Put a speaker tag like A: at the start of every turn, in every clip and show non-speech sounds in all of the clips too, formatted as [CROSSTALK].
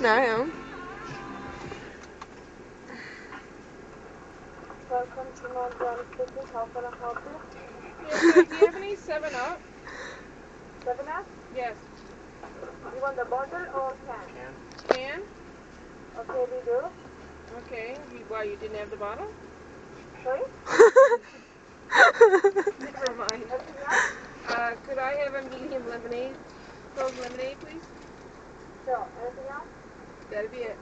A: No, I am.
B: Welcome to Mount Brown speaking. How can I help you?
C: Yes, sir. Do you have any 7 Up?
B: Seven up?
C: Yes.
B: You want the bottle or can?
C: Can?
B: Okay, we do.
C: Okay. You, why, you didn't have the bottle?
B: Sorry? [LAUGHS]
C: Never mind. Uh, could I have a medium lemonade? Cold lemonade, please?
B: Sure. Anything else?
C: That'd be it.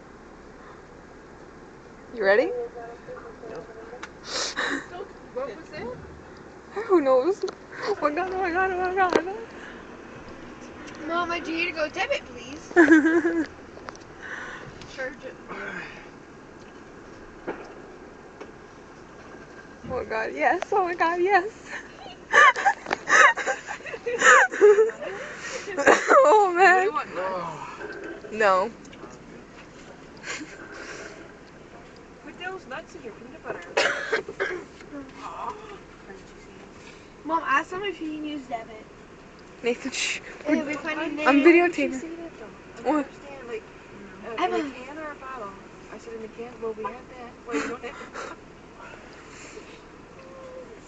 A: You ready?
B: Yes, sir. Please, please,
C: What was that?
A: Who knows? Oh my god, oh my god, oh my god.
D: Mom, I do you to go debit, please. [LAUGHS] Charge it.
A: oh my god, yes, oh my god, yes. [LAUGHS] [LAUGHS] oh man. No.
C: Put those nuts in your peanut butter. [COUGHS]
D: Mom, ask them if he can use debit.
A: Nathan, shh.
D: It'll be funny.
A: I'm
C: Why would you
A: videotaping.
C: say? I
A: What?
C: understand. Like, uh, in a can or a bottle? I said in a can. Well, we have that. Well, you don't have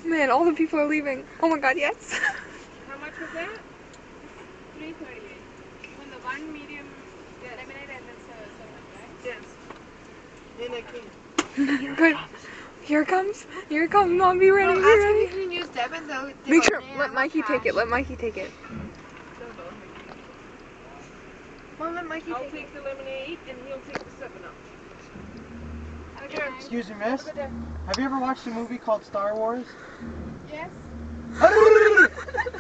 C: [LAUGHS]
A: Man, all the people are leaving. Oh my god, yes. [LAUGHS]
C: How much was that?
D: Three thirty-eight. When the one medium lemonade and it's uh, seven, right?
C: Yes. In a can. [LAUGHS]
A: Good. Here it comes. Here it comes. Mom, be ready.
D: Mom,
A: Be ready.
D: if can use debit though.
A: Make sure. Let
D: I'm
A: Mikey take it. Let Mikey take it.
D: Mom, let Mikey
C: I'll
D: take it.
C: take the lemonade and he'll take the 7 Up.
D: Have a good night.
E: Excuse me, miss. Have you ever watched a movie called Star Wars?
D: Yes.
E: Good [LAUGHS] one. [LAUGHS]